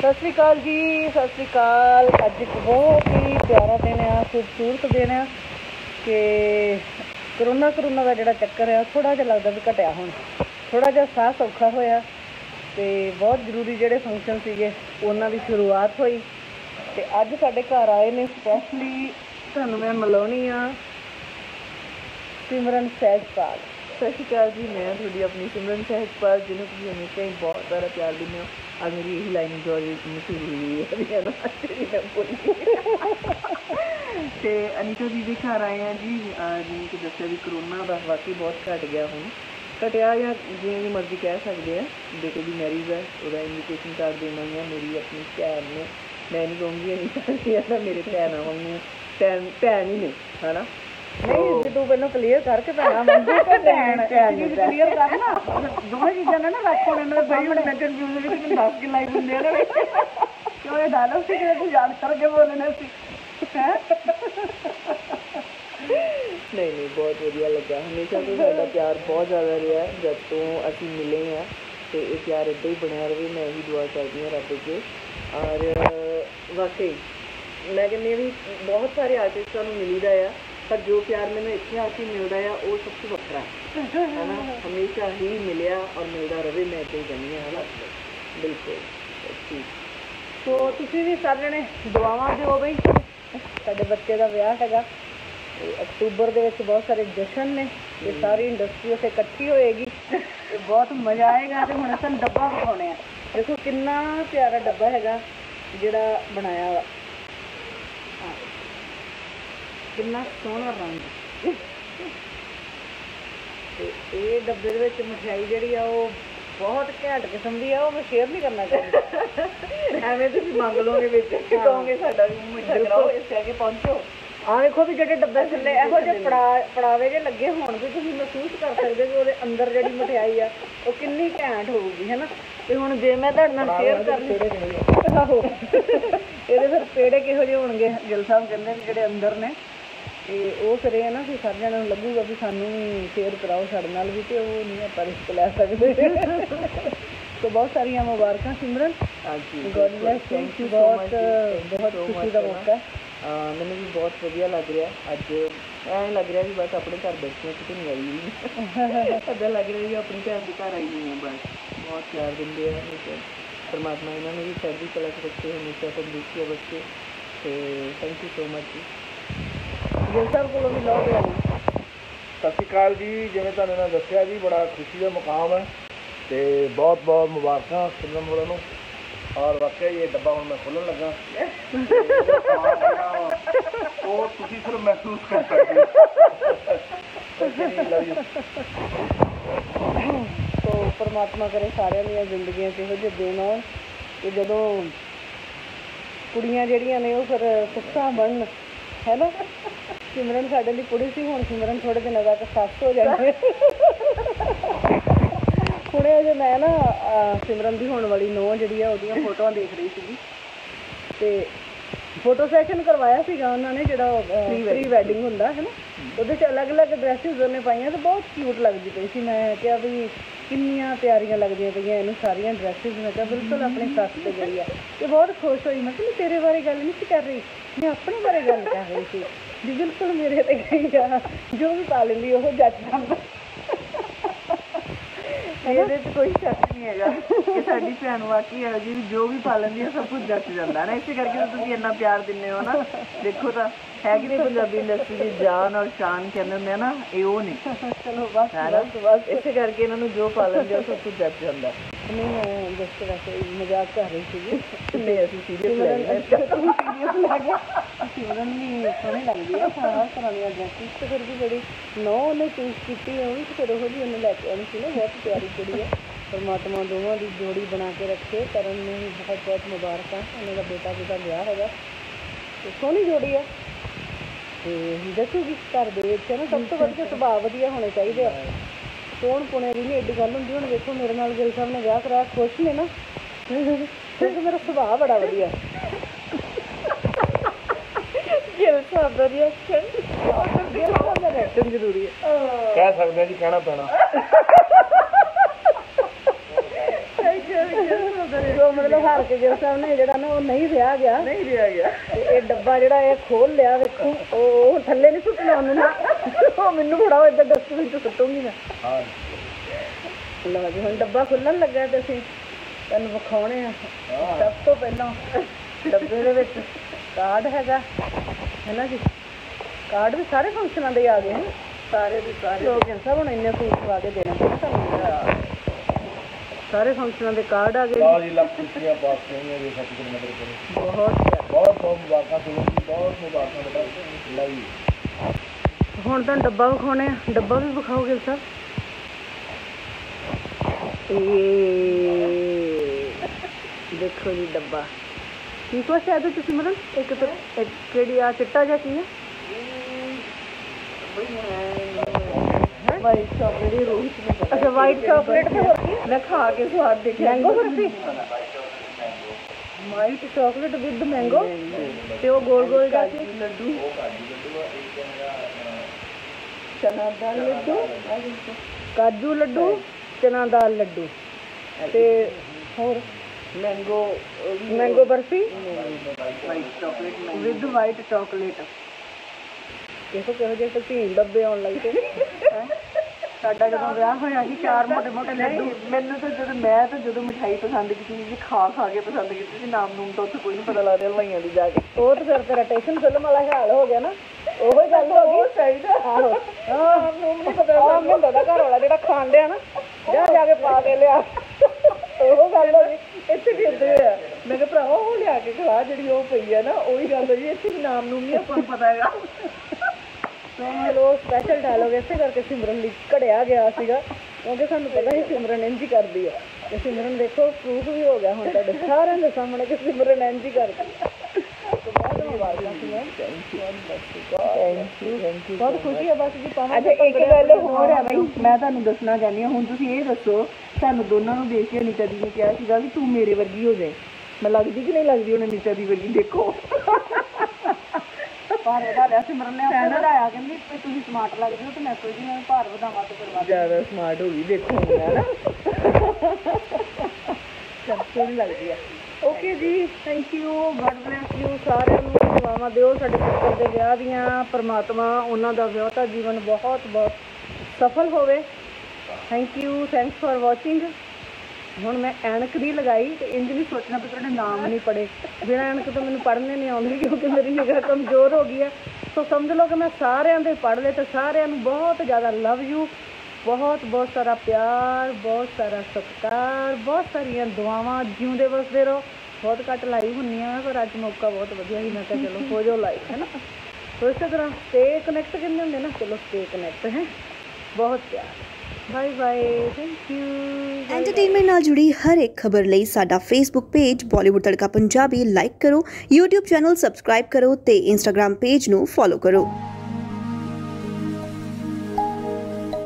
ਸਤਿ ਸ਼੍ਰੀ ਅਕਾਲ ਜੀ, ਸਤਿ ਸ਼੍ਰੀ ਅਕਾਲ। ਅੱਜ ਇੱਕ ਬਹੁਤ ਹੀ ਪਿਆਰਾ ਦਿਨ ਆ, ਖੂਬਸੂਰਤ ਦਿਨ ਆ ਕਿ ਕਰੋਨਾ ਕਰੋਨਾ ਦਾ ਜਿਹੜਾ ਚੱਕਰ ਆ ਥੋੜਾ ਜਿਹਾ ਲੱਗਦਾ ਵੀ ਘਟਿਆ ਹੁਣ। ਥੋੜਾ ਜਿਹਾ ਸਾਹ ਸੌਖਾ ਹੋਇਆ ਤੇ ਬਹੁਤ ਜ਼ਰੂਰੀ ਜਿਹੜੇ ਫੰਕਸ਼ਨ ਸੀਗੇ, ਉਹਨਾਂ ਦੀ ਸ਼ੁਰੂਆਤ ਹੋਈ ਤੇ ਅੱਜ ਸਾਡੇ ਘਰ ਆਏ ਨੇ ਸਪੈਸ਼ਲੀ ਤੁਹਾਨੂੰ ਮੈਂ ਮਿਲਾਉਣੀ ਆ ਸਿਮਰਨ ਸਹਿਜਪਾਲ। ਸਤਿ ਸ਼੍ਰੀ ਅਕਾਲ ਜੀ, ਮੈਂ ਤੁਹਾਡੀ ਆਪਣੀ ਸਿਮਰਨ ਸਹਿਜਪਾਲ, ਜਿਹਨੂੰ ਤੁਸੀਂ ਹਮੇਸ਼ਾ ਹੀ ਬਹੁਤ ਜ਼ਿਆਦਾ ਪਿਆਰ ਦਿੰਦੇ ਹੋ। ਅੱਜ ਮੇਰੀ ਇਹੀ ਲਾਈਨ ਜੋ ਅੱਜ ਮਸ਼ਹੂਰ ਹੋਈ ਹੈ ਵੀ ਹੈ ਨਾ ਜਿਹੜੀ ਤੇ ਅਨੀਤਾ ਜੀ ਦੇ ਘਰ ਆਏ ਆ ਜੀ ਅਹ ਜਿਵੇਂ ਕਿ ਦੱਸਿਆ ਵੀ ਕਰੋਨਾ ਦਾ ਵਾਕਈ ਬਹੁਤ ਘਟ ਗਿਆ ਹੁਣ ਘਟਿਆ ਜਾਂ ਜਿਵੇਂ ਵੀ ਮਰਜ਼ੀ ਕਹਿ ਸਕਦੇ ਆ ਬੇਟੇ ਦੀ ਮੈਰਿਜ ਹੈ ਉਹਦਾ ਇਨਵੀਟੇਸ਼ਨ ਕਾਰਡ ਦੇਣਾ ਹੈ ਮੇਰੀ ਆਪਣੀ ਭੈਣ ਨੂੰ ਮੈਂ ਨਹੀਂ ਕਹੂੰਗੀ ਅਨੀਤਾ ਜੀ ਆ ਮੇਰੇ ਭੈਣ ਵਾਂਗੂ ਭੈਣ ਭੈਣ ਹੀ ਨੇ ਹਨਾ ਨਹੀਂ ਜੇ ਤੂੰ ਪਹਿਲਾਂ ਕਲੀਅਰ ਕਰਕੇ ਪੈਣਾ ਮੰਗੂ ਤੇ ਭੈਣ ਭੈਣ ਨੂੰ। ਕਲੀਅਰ ਕਰ ਨਾ। ਦੋਵੇਂ ਚੀਜ਼ਾਂ ਨੇ ਨਾ ਰੱਖ ਹੁਣ ਇਹਨਾਂ ਦੇ ਬਈ ਹੁਣ ਮੈਂ ਕਨਫਿਊਜ਼ ਵਿੱਚ ਮੈਨੂੰ ਦੱਸ ਕੇ ਲਾਈਵ ਹੁੰਦੇ ਆ ਨਾ ਕਿਉਂ ਇਹ ਡਾਇਲੌਗ ਸੀ ਕਿ ਤੂੰ ਯਾਦ ਕਰਕੇ ਬੋਲਣੇ ਸੀ ਨਹੀਂ ਨਹੀਂ ਬਹੁਤ ਵਧੀਆ ਲੱਗਾ। ਹਮੇਸ਼ਾ ਤੋਂ ਸਾਡਾ ਪਿਆਰ ਬਹੁਤ ਜ਼ਿਆਦਾ ਰਿਹਾ ਹੈ। ਜਦ ਤੋਂ ਅਸੀਂ ਮਿਲੇ ਆ ਤੇ ਇਹ ਪਿਆਰ ਇੱਦਾਂ ਹੀ ਬਣਿਆ ਰਹੇ ਮੈਂ ਇਹੀ ਦੁਆ ਕਰਦੀ ਹਾਂ ਰੱਬ ਅੱਗੇ। ਔਰ ਵਾਕਈ ਮੈਂ ਕਹਿੰਦੀ ਹਾਂ ਵੀ ਬਹੁਤ ਸਾਰੇ ਆਰਟਿਸਟਾਂ ਨੂੰ ਮਿਲੀਦਾ ਆ। ਪਰ ਜੋ ਪਿਆਰ ਮੈਨੂੰ ਇੱਥੇ ਆ ਕੇ ਮਿਲਦਾ ਆ ਉਹ ਸਭ ਤੋਂ ਵੱਖਰਾ। ਹੈ ਹਮੇਸ਼ਾ ਹੀ ਮਿਲਿਆ ਔਰ ਮਿਲਦਾ ਰਵੇ ਮੈਂ ਹੀ ਕਹਿੰਦੀ ਹਾਂ ਹਨਾ? ਬਿਲਕੁਲ। ਠੀਕ। ਸੋ ਤੁਸੀਂ ਵੀ ਸਾਰੇ ਜਣੇ ਦੁਆਵਾਂ ਦਿਓ ਬਈ। ਸਾਡੇ ਬੱਚੇ ਦਾ ਵਿਆਹ ਹੈਗਾ। ਤੇ ਅਕਤੂਬਰ ਦੇ ਵਿੱਚ ਬਹੁਤ ਸਾਰੇ ਜਸ਼ਨ ਨੇ। ਤੇ ਸਾਰੀ ਇੰਡਸਟਰੀ ਉੱਥੇ ਇਕੱਠੀ ਹੋਏਗੀ। ਤੇ ਬਹੁਤ ਮਜ਼ਾ ਆਏਗਾ ਤੇ ਹੁਣ ਅਸੀਂ ਡੱਬਾ ਵਿਖਾਉਣੇ ਆ। ਦੇਖੋ ਕਿੰਨਾ ਪਿਆਰਾ ਡੱਬਾ ਹੈਗਾ ਜਿਹੜਾ ਬਣਾਇਆ ਵਾ। ਕਿੰਨਾ ਸੋਹਣਾ ਰੰਗ। ਤੇ ਇਹ ਡੱਬੇ ਦੇ ਵਿੱਚ ਮਠਿਆਈ ਜਿਹੜੀ ਆ ਉਹ ਬਹੁਤ ਘੈਂਟ ਕਿਸਮ ਦੀ ਆ ਉਹ ਮੈਂ ਸ਼ੇਅਰ ਨਹੀਂ ਕਰਨਾ ਚਾਹੁੰਦੀ। ਐਵੇਂ ਤੁਸੀਂ ਮੰਗ ਲਓਗੇ ਵਿੱਚ ਕਹੋਗੇ ਸਾਡਾ ਵੀ ਮਿੱਠਾ ਕਰਾਓ ਇਸ ਕਰਕੇ ਪਹੁੰਚੋ। ਆ ਵੇਖੋ ਵੀ ਜਿਹੜੇ ਡੱਬੇ ਥੱਲੇ ਇਹੋ ਜਿਹੇ ਪੜਾ ਪੜਾਵੇ ਜੇ ਲੱਗੇ ਹੋਣ ਵੀ ਤੁਸੀਂ ਮਹਿਸੂਸ ਕਰ ਸਕਦੇ ਵੀ ਉਹਦੇ ਅੰਦਰ ਜਿਹੜੀ ਮਠਿਆਈ ਆ ਉਹ ਕਿੰਨੀ ਘੈਂਟ ਹੋਊਗੀ ਹੈਨਾ? ਤੇ ਹੁਣ ਜੇ ਮੈਂ ਤੁਹਾਡੇ ਨਾਲ ਸ਼ੇਅਰ ਕਰਨੀ ਇਹਦੇ ਫਿਰ ਪੇੜੇ ਕਿਹੋ ਜਿਹੇ ਹੋਣਗੇ? ਗਿਲ ਸਾਹਿਬ ਕਹਿੰਦੇ ਵੀ ਜਿਹੜੇ ਅੰਦਰ ਨੇ ਤੇ ਉਹ ਫਿਰ ਇਹ ਨਾ ਵੀ ਸਾਰੇ ਜਣਿਆਂ ਨੂੰ ਲੱਗੂਗਾ ਵੀ ਸਾਨੂੰ ਵੀ ਸ਼ੇਅਰ ਕਰਾਓ ਸਾਡੇ ਨਾਲ ਵੀ ਤੇ ਉਹ ਨਹੀਂ ਆਪਾਂ ਰਿਸਕ ਲੈ ਸਕਦੇ। ਸੋ ਬਹੁਤ ਸਾਰੀਆਂ ਮੁਬਾਰਕਾਂ ਸਿਮਰਨ। ਹਾਂਜੀ ਗੋਡ ਬlesਸ ਥੈਂਕ ਯੂ ਬਹੁਤ ਬਹੁਤ ਖੁਸ਼ੀ ਦਾ ਮੌਕਾ ਮੈਨੂੰ ਵੀ ਬਹੁਤ ਵਧੀਆ ਲੱਗ ਰਿਹਾ। ਅੱਜ ਐਂ ਲੱਗ ਰਿਹਾ ਵੀ ਬਸ ਆਪਣੇ ਘਰ ਬੈਠੇ ਕਿਤੇ ਨਹੀਂ ਆਈ ਏਦਾਂ ਲੱਗ ਰਿਹਾ ਵੀ ਆਪਣੀ ਭੈਣ ਦੇ ਘਰ ਆਈ ਹੋਈ ਹਾਂ ਬਸ। ਬਹੁਤ ਪਿਆਰ ਦਿੰਦੇ ਆ ਪਰਮਾਤਮਾ ਇਹਨਾਂ ਨੂੰ ਵੀ ਚੜ੍ਹਦੀ ਕਲਾ ਚ ਰੱਖੇ ਹਮੇਸ਼ਾ ਤੰਦਰੁਸਤੀ ਬਖਸ਼ੇ ਤੇ ਥੈਂਕ ਯੂ ਸੋ ਮਚ ਜੀ। ਗਿਲ ਸਾਹਿਬ ਕੋਲੋਂ ਵੀ ਲਓ ਬਿਆਨੀ ਸਤਿ ਸ਼੍ਰੀ ਅਕਾਲ ਜੀ ਜਿਵੇਂ ਤੁਹਾਨੂੰ ਮੈਂ ਦੱਸਿਆ ਜੀ ਬੜਾ ਖੁਸ਼ੀ ਦਾ ਮੁਕਾਮ ਹੈ ਤੇ ਬਹੁਤ ਬਹੁਤ ਮੁਬਾਰਕਾਂ ਸਿਮਰਨ ਵਾਲਿਆਂ ਨੂੰ। ਔਰ ਵਾਕਿਆ ਇਹ ਡੱਬਾ ਹੁਣ ਮੈਂ ਖੋਲਣ ਲੱਗਾ। ਤੇ ਉਹ ਤੁਸੀਂ ਸਿਰਫ ਮਹਿਸੂਸ ਕਰ ਸਕਦੇ ਹੋ। ਸੋ ਪਰਮਾਤਮਾ ਕਰੇ ਸਾਰਿਆਂ ਦੀਆਂ ਜ਼ਿੰਦਗੀਆਂ 'ਚ ਇਹੋ ਜਿਹੇ ਦਿਨ ਆਉਣ ਤੇ ਜਦੋਂ ਕੁੜੀਆਂ ਜਿਹੜੀਆਂ ਨੇ ਉਹ ਫਿਰ ਸੁੱਖਾਂ ਬਣਨ। ਹੈ ਨਾ? ਸਿਮਰਨ ਸਾਡੇ ਲਈ ਕੁੜੀ ਸੀ ਹੁਣ ਸਿਮਰਨ ਥੋੜੇ ਦਿਨਾਂ ਤੱਕ ਸੱਸ ਹੋ ਜਾਣੀ ਹੁਣੇ ਜੇ ਮੈਂ ਨਾ ਸਿਮਰਨ ਦੀ ਹੋਣ ਵਾਲੀ ਨੌ ਜਿਹੜੀ ਆ ਉਹਦੀਆਂ ਫੋਟੋਆਂ ਦੇਖ ਰਹੀ ਸੀਗੀ। ਤੇ ਫੋਟੋ ਸੈਸ਼ਨ ਕਰਵਾਇਆ ਸੀਗਾ ਉਹਨਾਂ ਨੇ ਜਿਹੜਾ ਪ੍ਰੀ ਵੈਡਿੰਗ ਹੁੰਦਾ ਹੈ ਨਾ? ਉਹਦੇ ਚ ਅਲੱਗ-ਅਲੱਗ ਡਰੈਸਿਸ ਉਹਨੇ ਪਾਈਆਂ ਤੇ ਬਹੁਤ ਕਿਊਟ ਲੱਗਦੀ ਪਈ ਸੀ। ਮੈਂ ਕਿਹਾ ਵੀ ਕਿੰਨੀਆਂ ਪਿਆਰੀਆਂ ਲੱਗਦੀਆਂ ਪਈਆਂ ਇਹਨੂੰ ਸਾਰੀਆਂ ਡਰੈਸਿਸ ਮੈਂ ਕਿਹਾ ਬਿਲਕੁਲ ਆਪਣੀ ਸੱਸ ਤੇ ਗਈ ਆ। ਤੇ ਬਹੁਤ ਖੁਸ਼ ਹੋਈ। ਮੈਂ ਕਿਹਾ ਤੇਰੇ ਬਾਰੇ ਗੱਲ ਨਹੀਂ ਸੀ ਕਰ ਰਹੀ। ਮੈਂ ਆਪਣੇ ਬਾਰੇ ਗੱਲ ਕਰ ਰਹੀ ਸੀ ਵੀ ਬਿਲਕੁਲ ਮੇਰੇ ਤੇ ਗਈ ਆ ਜੋ ਵੀ ਪਾ ਲੈਂਦੀ ਉਹ ਜੱਜ ਜਾਂਦਾ ਇਹਦੇ 'ਚ ਕੋਈ ਸ਼ੱਕ ਨਹੀਂ ਹੈਗਾ ਕਿ ਸਾਡੀ ਭੈਣ ਵਾਕਈ ਹੈ ਜੀ ਜੋ ਵੀ ਪਾ ਲੈਂਦੀ ਹੈ ਸਭ ਕੁਝ ਜੱਚ ਜਾਂਦਾ ਨਾ। ਇਸੇ ਕਰਕੇ ਤੁਸੀਂ ਇੰਨਾ ਪਿਆਰ ਦਿੰਦੇ ਹੋ ਨਾ। ਦੇਖੋ ਤਾਂ ਹੈ ਕਿ ਨਹੀਂ ਪੰਜਾਬੀ ਇੰਡਸਟਰੀ ਦੀ ਜਾਨ ਔਰ ਸ਼ਾਨ ਕਹਿੰਦੇ ਹੁੰਦੇ ਆ ਨਾ ਇਹ ਉਹ ਨੇ ਚਲੋ ਬਸ ਹੈ ਨਾ? ਬਸ ਬਸ। ਇਸੇ ਕਰਕੇ ਇਹਨਾਂ ਨੂੰ ਜੋ ਪਾ ਲੈਂਦੇ ਆ ਸਭ ਕੁਝ ਜੱਚ ਜਾਂਦਾ। ਨਹੀਂ ਮੈਂ ਜਸਟ ਵੈਸੇ ਹੀ ਮਜ਼ਾਕ ਕਰ ਰਹੀ ਸੀਗੀ। ਨਹੀਂ ਅਸੀਂ ਸੀਰੀਅਸ ਲੈ ਰਹੇ ਹਾਂ ਸੀਰੀਅਸ ਲੱਗੇ ਸਿਮਰਨ ਵੀ ਸੋਹਣੀ ਲੱਗਦੀ ਆ ਸਾਰਾ ਤਰ੍ਹਾਂ ਦੀਆਂ ਡਰੈਸਿਸ ਤੇ ਫਿਰ ਵੀ ਜਿਹੜੀ ਨੌ ਉਹਨੇ ਚੂਜ਼ ਕੀਤੀ ਆ ਉਹ ਵੀ ਫਿਰ ਉਹੋ ਜਿਹੀ ਉਹਨੇ ਲੈ ਕੇ ਆਉਣੀ ਸੀ ਨਾ ਬਹੁਤ ਪਿਆਰੀ ਕੁੜੀ ਆ। ਪਰਮਾਤਮਾ ਦੋਵਾਂ ਦੀ ਜੋੜੀ ਬਣਾ ਕੇ ਰੱਖੇ ਕਰਨ ਨੂੰ ਵੀ ਬਹੁਤ ਬਹੁਤ ਮੁਬਾਰਕਾਂ। ਉਹਨਾਂ ਦਾ ਬੇਟਾ ਜਿਹਦਾ ਵਿਆਹ ਹੈਗਾ। ਸੋਹਣੀ ਜੋੜੀ ਆ। ਤੇ ਦੱਸੂਗੀ ਘਰ ਦੇ ਵਿੱਚ ਨਾ ਸਭ ਤੋਂ ਵਧੀਆ ਸੁਭਾਅ ਵਧੀਆ ਹੋਣੇ ਚਾਹੀਦੇ ਆ। ਕੌਣ ਪੁਣੇ ਦੀ ਨਹੀਂ ਐਡੀ ਗੱਲ ਹੁੰਦੀ ਹੁਣ ਵੇਖੋ ਮੇਰੇ ਨਾਲ ਗਿਲ ਸਾਹਿਬ ਨੇ ਵਿਆਹ ਕਰਾਇਆ ਖੁਸ਼ ਨੇ ਨਾ। ਕਿਉਂਕਿ ਮੇਰਾ ਸੁਭਾਅ ਬੜਾ ਵਧੀਆ। ਗਿਲ ਸਾਹਿਬ ਦਾ ਰਿਐਕਸ਼ਨ ਗਿਲ ਸਾਹਿਬ ਦਾ ਰਿਐਕਸ਼ਨ ਜ਼ਰੂਰੀ ਹੈ। ਕਹਿ ਸਕਦੇ ਆ ਜੀ ਕਹਿਣਾ ਪੈਣਾ। ਜੋ ਮਤਲਬ ਹਾਰ ਕੇ ਗਿਰ ਸਾਹਿਬ ਨੇ ਜਿਹੜਾ ਨਾ ਉਹ ਨਹੀਂ ਰਿਹਾ ਗਿਆ। ਨਹੀਂ ਰਿਹਾ ਗਿਆ। ਤੇ ਇਹ ਡੱਬਾ ਜਿਹੜਾ ਇਹ ਖੋਲ ਲਿਆ ਵੇਖੋ ਉਹ ਉਹ ਥੱਲੇ ਨਹੀਂ ਸੁੱਟਣਾ ਉਹਨੂੰ ਨਾ ਉਹ ਮੈਨੂੰ ਫੜਾਓ ਇੱਧਰ ਡਸਟਬਿਨ ਚ ਸੁੱਟੂਗੀ ਮੈਂ। ਹਾਂ। ਲਓ ਜੀ ਹੁਣ ਡੱਬਾ ਖੁੱਲਣ ਲੱਗਾ ਤੇ ਅਸੀਂ ਤੁਹਾਨੂੰ ਵਿਖਾਉਣੇ ਆ। ਸਭ ਤੋਂ ਪਹਿਲਾਂ ਡੱਬੇ ਦੇ ਵਿੱਚ ਕਾਰਡ ਹੈਗਾ ਹੈ ਨਾ ਜੀ? ਕਾਰਡ ਵੀ ਸਾਰੇ ਫੰਕਸ਼ਨਾਂ ਦੇ ਆ ਗਏ ਹਨ ਸਾਰੇ ਦੇ ਸਾਰੇ। ਲੋਕ ਸਭ ਹੁਣ ਇੰਨੇ ਸੂਟ ਪਾ ਕੇ ਦੇਣੇ। ਤੁਹਾਨੂੰ ਸਾਰੇ ਫੰਕਸ਼ਨਾਂ ਦੇ ਕਾਰਡ ਆ ਗਏ ਜੀ। ਲੱਖ ਖੁਸ਼ੀਆਂ ਪਾਸ ਹੋਈਆਂ ਜੀ ਦੀ ਮਦਦ ਕਰੋ ਬਹੁਤ। ਬਹੁਤ ਬਹੁਤ ਮੁਬਾਰਕਾਂ ਤੁਹਾਨੂੰ ਜੀ ਬਹੁਤ ਮੁਬਾਰਕਾਂ ਬੇਟਾ ਲਈ ਹੁਣ ਤਾਂ ਡੱਬਾ ਵਿਖਾਉਣੇ ਆ। ਡੱਬਾ ਵੀ ਵਿਖਾਓਗੇ ਸਰ? ਇਹ ਦੇਖੋ ਜੀ ਡੱਬਾ। ਕੀ ਕੁਛ ਹੈ ਇਹਦੇ ਚ ਸਿਮਰਨ? ਇੱਕ ਤਾਂ ਇੱਕ ਕਿਹੜੀ ਆ? ਚਿੱਟਾ ਜਿਹਾ ਕੀ ਹੈ ਵਾਈਟ ਚਾਕਲੇਟ ਰੋਹਿਤ ਨੇ ਅੱਛਾ ਵਾਈਟ ਚਾਕਲੇਟ ਤੇ ਹੋਰ ਕੀ? ਮੈਂ ਖਾ ਕੇ ਸਵਾਦ ਦੇਖਿਆ। Mango barfi white chocolate with mango? ਤੇ ਉਹ ਗੋਲ ਗੋਲ ਜਿਹਾ ਕੀ? ਲੱਡੂ। ਚਨਾ ਦਾ ਲੱਡੂ। ਕਾਜੂ ਲੱਡੂ। ਚਨਾ ਦਾਲ ਲੱਡੂ। ਤੇ ਹੋਰ? Mango mango barfi? White chocolate with white chocolate. ਦੇਖੋ ਕਿਹੋ ਜਿਹੇ ਤਕੀਨ ਡੱਬੇ ਆਉਣ ਲੱਗ। ਸਾਡਾ ਜਦੋਂ ਵਿਆਹ ਹੋਇਆ ਸੀ ਚਾਰ ਮੋਟੇ ਮੋਟੇ ਲੱਡੂ। ਮੈਨੂੰ ਤਾਂ ਜਦੋਂ ਮੈਂ ਤਾਂ ਜਦੋਂ ਮਿਠਾਈ ਪਸੰਦ ਕੀਤੀ ਸੀ ਖਾ ਖਾ ਕੇ ਪਸੰਦ ਕੀਤੀ ਸੀ ਨਾਮ ਨੂਮ ਤਾਂ ਉੱਥੇ ਕੋਈ ਨਹੀਂ ਪਤਾ ਲੱਗਦਾ ਹਲਵਾਈਆਂ ਦੀ ਜਾ ਕੇ। ਉਹ ਤਾਂ ਫਿਰ ਤੇਰਾ ਟੇਸ਼ਨ ਫਿਲਮ ਵਾਲਾ ਹਾਲ ਹੋ ਗਿਆ ਨਾ। ਉਹੋ ਹੀ ਗੱਲ ਹੋ ਗਈ। ਚਾਹੀਦਾ ਆਹੋ। ਆਹ ਨੂੰ ਨਹੀਂ ਪਤਾ ਆਹ ਮਿੰਦਾ ਦਾ ਘਰ ਵਾਲਾ ਜਿਹੜਾ ਖਾਣ ਡਿਆ ਨਾ ਜਾ ਜਾ ਕੇ ਪਾ ਕੇ ਲਿਆ। ਉਹ ਗੱਲ ਹੋ ਗਈ। ਇੱਥੇ ਵੀ ਏਦਾਂ ਹੀ ਆ ਮੈਂ ਕਿਹਾ ਭਰਾਵਾ ਉਹ ਲਿਆ ਕੇ ਖਵਾ ਜਿਹੜੀ ਉਹ ਪਈ ਆ ਨਾ ਉਹੀ ਗੱਲ ਹੋਈ ਇੱਥੇ ਵੀ ਨਾਮ ਨੂਮ ਨਹੀਂ ਆਪਾਂ ਨੂੰ ਪਤਾ ਹੈਗਾ। ਚਲੋ ਸਪੈਸ਼ਲ ਡਾਇਲੋਗ ਇਸੇ ਕਰਕੇ ਸਿਮਰਨ ਲਈ ਘੜਿਆ ਗਿਆ ਸੀਗਾ ਕਿਉਂਕਿ ਸਾਨੂੰ ਪਤਾ ਸੀ ਸਿਮਰਨ ਇੰਜ ਹੀ ਕਰਦੀ ਆ। ਤੇ ਸਿਮਰਨ ਦੇਖੋ ਪ੍ਰੂਫ ਵੀ ਹੋ ਗਿਆ ਹੁਣ ਤੁਹਾਡੇ ਸਾਰਿਆਂ ਦੇ ਸਾਹਮਣੇ ਕਿ ਸਿਮਰਨ ਇੰਜ ਹੀ ਕਰਦੀ ਆ। ਤੇ ਬਹੁਤ ਮੁਬਾਰਕਾਂ Simran. Thank you thank you ਬਹੁਤ ਖੁਸ਼ੀ ਹੈ ਬਸ ਜੀ ਪਾਵਾਂ ਅੱਛਾ ਇੱਕ ਗੱਲ ਹੋਰ ਹੈ ਬਈ ਮੈਂ ਤੁਹਾਨੂੰ ਦੱਸਣਾ ਚਾਹੁੰਦੀ ਹਾਂ ਹੁਣ ਤੁਸੀਂ ਇਹ ਦੱਸੋ ਸਾਨੂੰ ਦੋਨਾਂ ਨੂੰ ਦੇਖ ਕੇ ਅਨੀਤਾ ਜੀ ਨੇ ਕਿਹਾ ਸੀਗਾ ਵੀ ਤੂੰ ਮੇਰੇ ਵਰਗੀ ਹੋ ਜਾਏ। ਮੈਂ ਲੱਗਦੀ ਕਿ ਨਹੀਂ ਲੱਗਦੀ ਉਹਨੇ ਅਨੀਤਾ ਦੀ ਵਰਗੀ ਦੇਖੋ। ਭਾਰ ਵਧਾ ਲਿਆ ਸਿਮਰਨ ਨੇ ਆਪੇ ਵਧਾਇਆ ਕਹਿੰਦੀ ਵੀ ਤੁਸੀਂ ਸਮਾਰਟ ਲੱਗਦੇ ਹੋ ਤੇ ਮੈਂ ਸੋਚਦੀ ਹਾਂ ਭਾਰ ਵਧਾਵਾਂ ਤੇ ਫਿਰ ਵੱਧ ਜ਼ਿਆਦਾ ਸਮਾਰਟ ਹੋ ਗਈ ਦੇਖੋ ਹੁਣ ਹੈ ਨਾ। ਸਭ ਸੋਹਣੀ ਲੱਗਦੀ ਆ। ਓਕੇ ਜੀ thank you god bless you ਸਾਰਿਆਂ ਨੂੰ ਦੁਆਵਾਂ ਦਿਓ ਸਾਡੇ ਪੁੱਤਰ ਦੇ ਵਿਆਹ ਦੀਆਂ ਪ੍ਰਮਾਤਮਾ ਉਹਨਾਂ ਦਾ ਵਿਆਹਤਾ ਜੀਵਨ ਬਹੁਤ ਬਹੁਤ ਸਫਲ ਹੋਵੇ। Thank you thanks for watching ਹੁਣ ਮੈਂ ਐਨਕ ਨਹੀਂ ਲਗਾਈ ਤੇ ਇੰਜ ਨਹੀਂ ਸੋਚਣਾ ਵੀ ਤੁਹਾਡੇ ਨਾਮ ਨਹੀਂ ਪੜੇ। ਬਿਨਾਂ ਐਨਕ ਤੋਂ ਮੈਨੂੰ ਪੜ੍ਹਨੇ ਨਹੀਂ ਆਉਂਦੀ ਕਿਉਂਕਿ ਮੇਰੀ ਨਿਗਾਹ ਕਮਜ਼ੋਰ ਹੋ ਗਈ ਹੈ। ਸੋ ਸਮਝ ਲਓ ਕਿ ਮੈਂ ਸਾਰਿਆਂ ਦੇ ਪੜ੍ਹ ਲਏ ਤੇ ਸਾਰਿਆਂ ਨੂੰ ਬਹੁਤ ਜ਼ਿਆਦਾ ਲਵ ਯੂ ਬਹੁਤ ਬਹੁਤ ਸਾਰਾ ਪਿਆਰ, ਬਹੁਤ ਸਾਰਾ ਸਤਿਕਾਰ, ਬਹੁਤ ਸਾਰੀਆਂ ਦੁਆਵਾਂ ਜਿਉਂਦੇ ਵਸਦੇ ਰਹੋ। ਬਹੁਤ ਘੱਟ ਲਾਈਵ ਹੁੰਦੀਆਂ ਪਰ ਅੱਜ ਮੌਕਾ ਬਹੁਤ ਵਧੀਆ ਸੀ। ਮੈਂ ਕਿਹਾ ਚਲੋ ਹੋ ਜਾਓ ਲਾਈਵ, ਹੈ ਨਾ? ਸੋ ਇਸੇ ਤਰ੍ਹਾਂ ਸਟੇ ਕਨੈਕਟ ਕਿੰਨੇ ਹੁੰਦੇ ਨਾ? ਚਲੋ ਸਟੇ ਕਨੈਕਟ ਹੈ? ਬਹੁਤ ਪਿਆਰ। Bye bye thank you entertainment ਨਾਲ ਜੁੜੀ ਹਰ ਇੱਕ ਖਬਰ ਲਈ ਸਾਡਾ Facebook page Bollywood Tadka Punjabi like ਕਰੋ, YouTube ਚੈਨਲ ਸਬਸਕ੍ਰਾਈਬ ਕਰੋ ਤੇ Instagram ਪੇਜ ਨੂੰ ਫੋਲੋ ਕਰੋ।